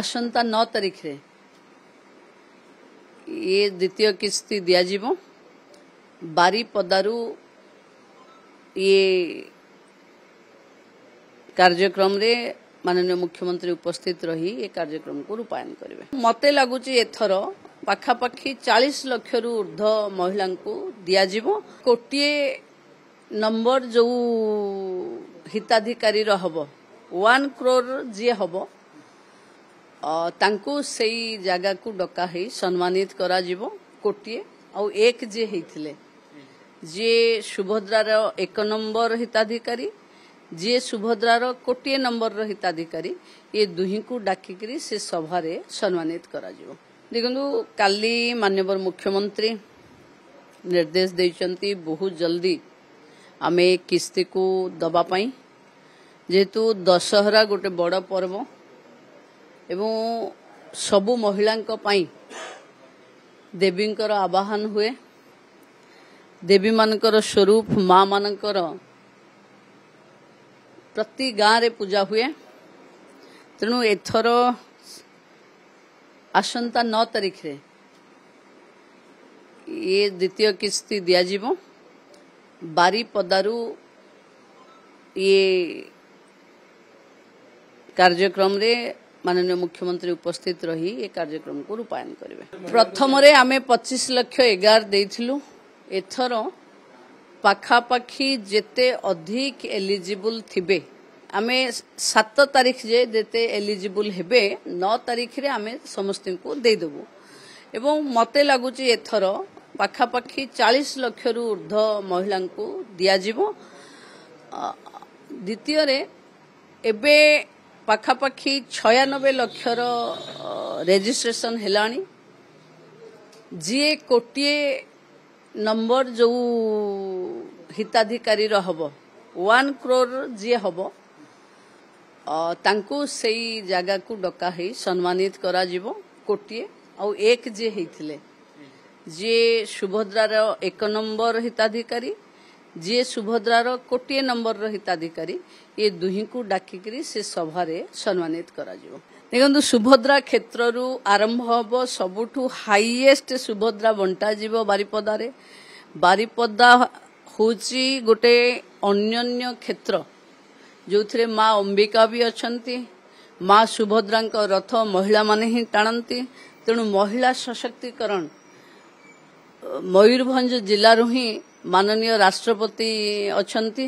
ଆସନ୍ତା ନଅ ତାରିଖରେ ଇଏ ଦ୍ୱିତୀୟ କିସ୍ତି ଦିଆଯିବ ବାରିପଦାରୁ ଇଏ କାର୍ଯ୍ୟକ୍ରମରେ ମାନନୀୟ ମୁଖ୍ୟମନ୍ତ୍ରୀ ଉପସ୍ଥିତ ରହି ଏ କାର୍ଯ୍ୟକ୍ରମକୁ ରୂପାୟନ କରିବେ ମୋତେ ଲାଗୁଛି ଏଥର ପାଖାପାଖି ଚାଳିଶ ଲକ୍ଷରୁ ଉର୍ଦ୍ଧ୍ୱ ମହିଳାଙ୍କୁ ଦିଆଯିବ ଗୋଟିଏ ନମ୍ବର ଯେଉଁ ହିତାଧିକାରୀର ହେବ ୱାନ୍ କ୍ରୋର ଯିଏ ହେବ जगह को डका सम्मानित करोटे एक जे हेले जे सुभद्रार एक नंबर हिताधिकारी जे सुभद्रार कोटे नंबर हिताधिकारी ये दुही को डाक से सभार सम्मानित कर देखु काली मानवर मुख्यमंत्री निर्देश दे बहुत जल्दी आम किस्ती को दबापाई जेहेतु दशहरा गोटे बड़ पर्व एवं सब महिला देवी आवाहन हुए देवी मान स्वरूप मा मान प्रति गाँव रे पूजा हुए तेणु एथर आसंता नौ तारीख रे ये द्वितीय किस्ती दिजिव बारीपदारू ये कार्यक्रम रे ମାନନୀୟ ମୁଖ୍ୟମନ୍ତ୍ରୀ ଉପସ୍ଥିତ ରହି ଏ କାର୍ଯ୍ୟକ୍ରମକୁ ରୂପାୟନ କରିବେ ପ୍ରଥମରେ ଆମେ ପଚିଶ ଲକ୍ଷ ଏଗାର ଦେଇଥିଲୁ ଏଥର ପାଖାପାଖି ଯେତେ ଅଧିକ ଏଲିଜିବୁଲ ଥିବେ ଆମେ ସାତ ତାରିଖ ଯେ ଯେତେ ଏଲିଜିବୁଲ ହେବେ ନଅ ତାରିଖରେ ଆମେ ସମସ୍ତଙ୍କୁ ଦେଇଦେବୁ ଏବଂ ମୋତେ ଲାଗୁଛି ଏଥର ପାଖାପାଖି ଚାଳିଶ ଲକ୍ଷରୁ ଉର୍ଦ୍ଧ ମହିଳାଙ୍କୁ ଦିଆଯିବ ଦ୍ୱିତୀୟରେ ଏବେ ପାଖାପାଖି ଛୟାନବେ ଲକ୍ଷର ରେଜିଷ୍ଟ୍ରେସନ୍ ହେଲାଣି ଯିଏ କୋଟିଏ ନମ୍ବର ଯେଉଁ ହିତାଧିକାରୀର ହେବ ୱାନ୍ କ୍ରୋର୍ ଯିଏ ହେବ ତାଙ୍କୁ ସେଇ ଜାଗାକୁ ଡକା ହେଇ ସମ୍ମାନିତ କରାଯିବ କୋଟିଏ ଆଉ ଏକ ଯିଏ ହେଇଥିଲେ ଯିଏ ସୁଭଦ୍ରାର ଏକ ନମ୍ବର ହିତାଧିକାରୀ ଯିଏ ସୁଭଦ୍ରାର କୋଟିଏ ନମ୍ବରର ହିତାଧିକାରୀ ଏ ଦୁହିଁଙ୍କୁ ଡାକିକରି ସେ ସଭାରେ ସମ୍ମାନିତ କରାଯିବ ଦେଖନ୍ତୁ ସୁଭଦ୍ରା କ୍ଷେତ୍ରରୁ ଆରମ୍ଭ ହେବ ସବୁଠୁ ହାଇଏଷ୍ଟ ସୁଭଦ୍ରା ବଣ୍ଟାଯିବ ବାରିପଦାରେ ବାରିପଦା ହେଉଛି ଗୋଟେ ଅନ୍ୟନ୍ୟ କ୍ଷେତ୍ର ଯେଉଁଥିରେ ମା ଅମ୍ବିକା ବି ଅଛନ୍ତି ମା ସୁଭଦ୍ରାଙ୍କ ରଥ ମହିଳାମାନେ ହିଁ ଟାଣନ୍ତି ତେଣୁ ମହିଳା ସଶକ୍ତିକରଣ ମୟୂରଭଞ୍ଜ ଜିଲ୍ଲାରୁ ହିଁ ମାନନୀୟ ରାଷ୍ଟ୍ରପତି ଅଛନ୍ତି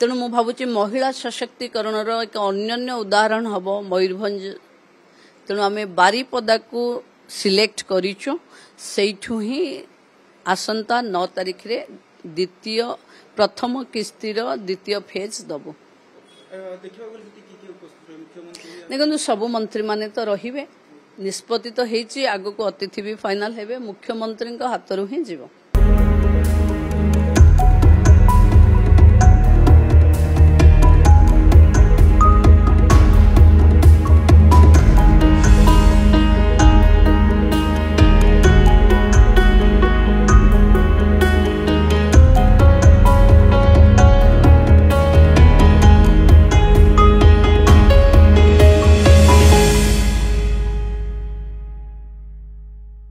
ତେଣୁ ମୁଁ ଭାବୁଛି ମହିଳା ସଶକ୍ତିକରଣର ଏକ ଅନ୍ୟାନ୍ୟ ଉଦାହରଣ ହେବ ମୟୂରଭଞ୍ଜ ତେଣୁ ଆମେ ବାରିପଦାକୁ ସିଲେକ୍ଟ କରିଛୁ ସେଇଠୁ ହିଁ ଆସନ୍ତା ନଅ ତାରିଖରେ ଦ୍ୱିତୀୟ ପ୍ରଥମ କିସ୍ତିର ଦ୍ୱିତୀୟ ଫେଜ୍ ଦେବୁ ଦେଖନ୍ତୁ ସବୁ ମନ୍ତ୍ରୀମାନେ ତ ରହିବେ ନିଷ୍ପତ୍ତି ତ ହେଇଛି ଆଗକୁ ଅତିଥି ବି ଫାଇନାଲ ହେବେ ମୁଖ୍ୟମନ୍ତ୍ରୀଙ୍କ ହାତରୁ ହିଁ ଯିବ